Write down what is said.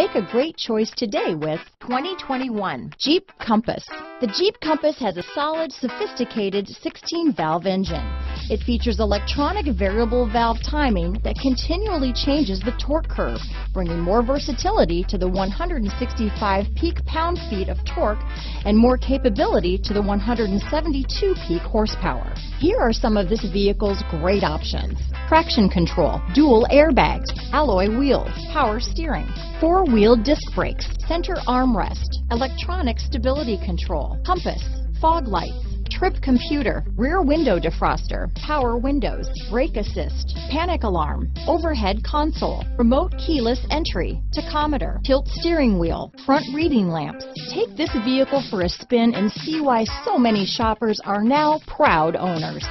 Make a great choice today with 2021 Jeep Compass. The Jeep Compass has a solid, sophisticated 16-valve engine. It features electronic variable valve timing that continually changes the torque curve, bringing more versatility to the 165 peak pound-feet of torque and more capability to the 172 peak horsepower. Here are some of this vehicle's great options. Traction control, dual airbags, alloy wheels, power steering, four-wheel disc brakes, center armrest, electronic stability control, compass, fog lights, trip computer, rear window defroster, power windows, brake assist, panic alarm, overhead console, remote keyless entry, tachometer, tilt steering wheel, front reading lamps. Take this vehicle for a spin and see why so many shoppers are now proud owners.